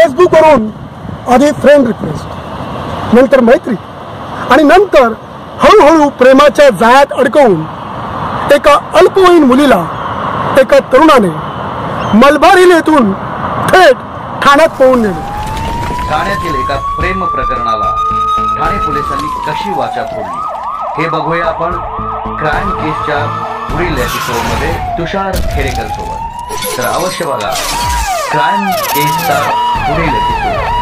फेसबुकवरून आधी friend request नंतर मैत्री. आणि नंतर हळूहळू प्रेमाच्या जाळ्यात अडकवून एका अल्पवयीन मुलीला एका तरुणाने मलबारी येथून थेट ठाण्यात पळून नेले. ठाण्यातील एका प्रेम प्रकरणाला ठाणे पोलिसांनी कशी वाचा फोडली? हे बघूया आपण क्राईम केसच्या पुढील एपिसोडमध्ये तुषार खेडेकर सोबत तर अवश्य बघा क्राईम केसचा पुढील एपिसोड